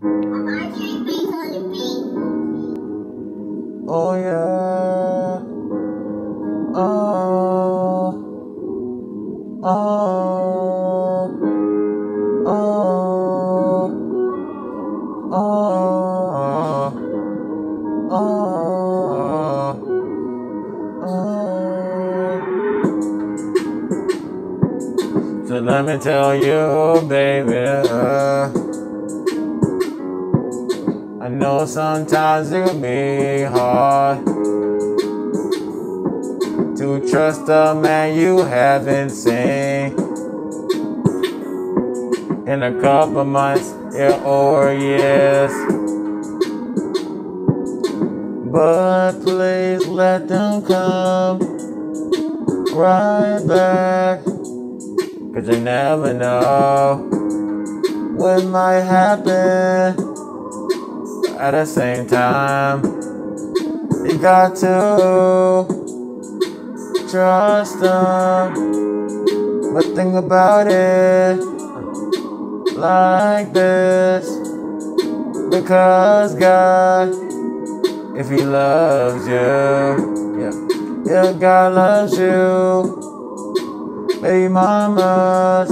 Oh yeah. Oh. Oh. Oh. Oh. Oh. Oh. So let me tell you, baby. I know sometimes it can be hard to trust a man you haven't seen in a couple months or years. But please let them come right back. Cause you never know what might happen at the same time. You got to trust them. But think about it like this. Because God, if He loves you, yeah, God loves you. Baby mamas,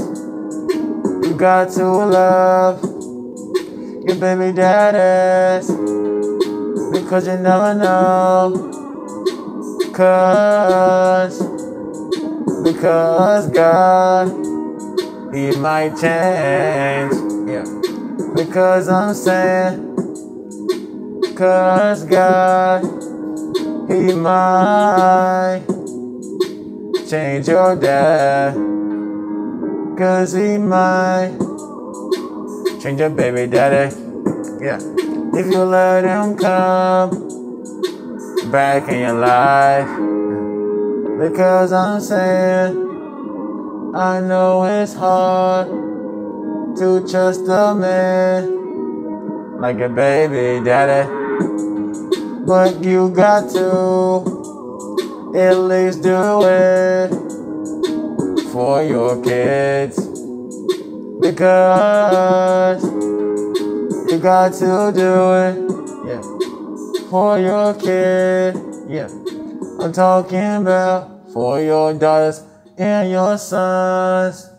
you got to love your baby daddies. Because you never know. Cause, because God, He might change. Yeah. Because I'm saying, cause God, He might change your dad. Cause He might. Change your baby daddy. Yeah. If you let him come back in your life. Because I'm saying, I know it's hard to trust a man like a baby daddy. But you got to at least do it for your kids. Because you got to do it, yeah, for your kid, yeah. I'm talking about for your daughters and your sons.